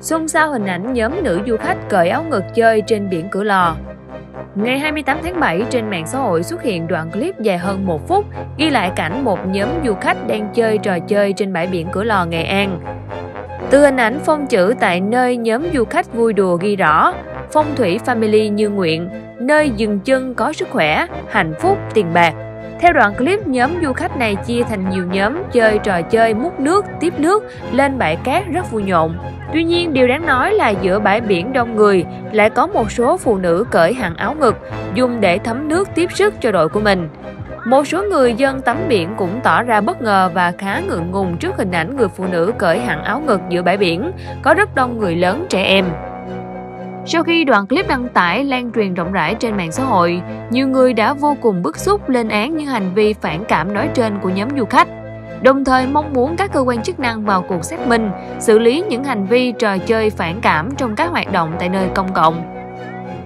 Xôn xao hình ảnh nhóm nữ du khách cởi áo ngực chơi trên biển Cửa Lò. Ngày 28 tháng 7, trên mạng xã hội xuất hiện đoạn clip dài hơn một phút ghi lại cảnh một nhóm du khách đang chơi trò chơi trên bãi biển Cửa Lò, Nghệ An. Từ hình ảnh phong chữ tại nơi nhóm du khách vui đùa ghi rõ Phong thủy family như nguyện, nơi dừng chân có sức khỏe, hạnh phúc, tiền bạc. Theo đoạn clip, nhóm du khách này chia thành nhiều nhóm chơi trò chơi múc nước, tiếp nước lên bãi cát rất vui nhộn. Tuy nhiên, điều đáng nói là giữa bãi biển đông người lại có một số phụ nữ cởi hẳn áo ngực, dùng để thấm nước tiếp sức cho đội của mình. Một số người dân tắm biển cũng tỏ ra bất ngờ và khá ngượng ngùng trước hình ảnh người phụ nữ cởi hẳn áo ngực giữa bãi biển, có rất đông người lớn trẻ em. Sau khi đoạn clip đăng tải lan truyền rộng rãi trên mạng xã hội, nhiều người đã vô cùng bức xúc lên án những hành vi phản cảm nói trên của nhóm du khách. Đồng thời mong muốn các cơ quan chức năng vào cuộc xác minh, xử lý những hành vi trò chơi phản cảm trong các hoạt động tại nơi công cộng.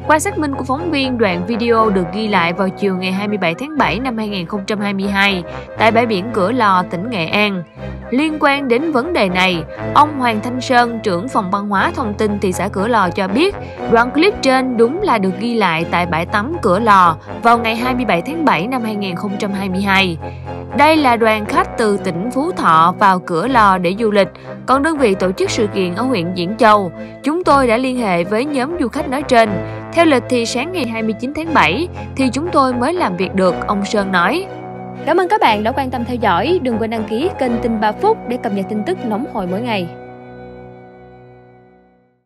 Qua xác minh của phóng viên, đoạn video được ghi lại vào chiều ngày 27 tháng 7 năm 2022 tại bãi biển Cửa Lò, tỉnh Nghệ An. Liên quan đến vấn đề này, ông Hoàng Thanh Sơn, trưởng phòng văn hóa thông tin thị xã Cửa Lò cho biết, đoạn clip trên đúng là được ghi lại tại bãi tắm Cửa Lò vào ngày 27 tháng 7 năm 2022. Đây là đoàn khách từ tỉnh Phú Thọ vào Cửa Lò để du lịch, còn đơn vị tổ chức sự kiện ở huyện Diễn Châu. Chúng tôi đã liên hệ với nhóm du khách nói trên. Theo lịch thì sáng ngày 29 tháng 7 thì chúng tôi mới làm việc được, ông Sơn nói. Cảm ơn các bạn đã quan tâm theo dõi. Đừng quên đăng ký kênh Tin 3 Phút để cập nhật tin tức nóng hổi mỗi ngày.